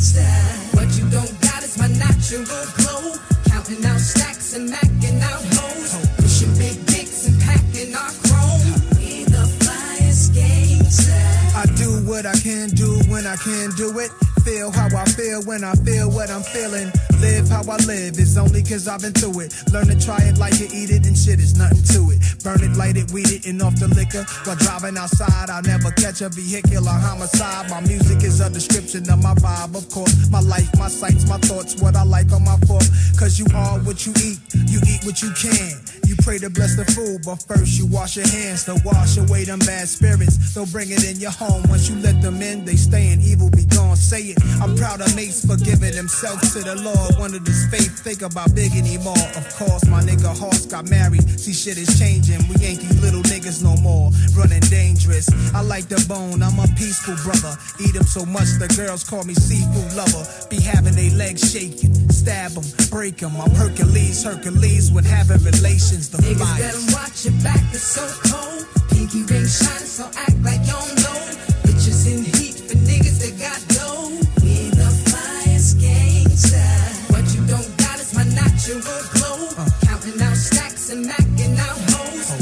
What you don't got is my natural glow. Counting out stacks and macking out hoes. Pushing big dicks and packing our chrome. We the flyest gangster. I do what I can do when I can do it. Feel how I feel when I feel what I'm feeling. Live how I live, it's only cause I've been through it. Learn to try it like it, eat it, and shit is nothing to it. Burn it, light it, weed it, and off the liquor. While driving outside, I'll never catch a vehicular homicide. My music is a description of my vibe, of course. My life, my sights, my thoughts, what I like on my fork. Cause you are what you eat, you eat what you can. You pray to bless the food, but first you wash your hands to wash away them bad spirits. They'll bring it in your home. Once you let them in, they stay in evil, be gone, say it. I'm proud of Mase for giving himself to the Lord. Wanted his faith, think about big anymore. Of course, my nigga Hoss got married. See, shit is changing. We ain't these little niggas no more. Running dangerous. I like the bone, I'm a peaceful brother. Eat Eat 'em so much the girls call me seafood lover. Be having they legs shaking stab him, break him. I'm Hercules, Hercules when having relations. The Niggas flyers. better watch your back, it's so cold. Pinky ring shining, so act like you don't know. Bitches in heat for niggas that got dough. We the flyers, gangster. What you don't got is my natural glow. Uh. Counting out stacks and macking out hoes. Oh.